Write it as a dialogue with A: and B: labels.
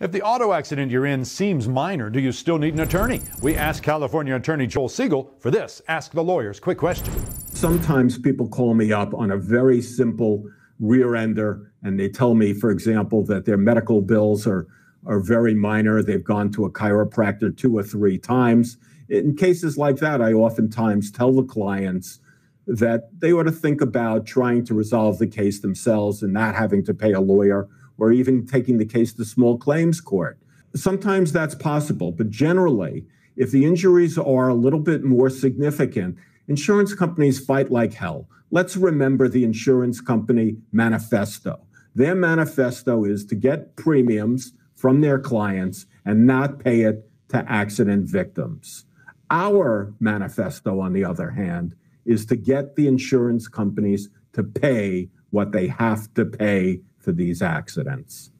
A: If the auto accident you're in seems minor, do you still need an attorney? We asked California Attorney Joel Siegal for this Ask the Lawyers quick question.
B: Sometimes people call me up on a very simple rear ender and they tell me, for example, that their medical bills are, are very minor. They've gone to a chiropractor two or three times. In cases like that, I oftentimes tell the clients that they ought to think about trying to resolve the case themselves and not having to pay a lawyer or even taking the case to small claims court. Sometimes that's possible, but generally, if the injuries are a little bit more significant, insurance companies fight like hell. Let's remember the insurance company manifesto. Their manifesto is to get premiums from their clients and not pay it to accident victims. Our manifesto, on the other hand, is to get the insurance companies to pay what they have to pay for these accidents.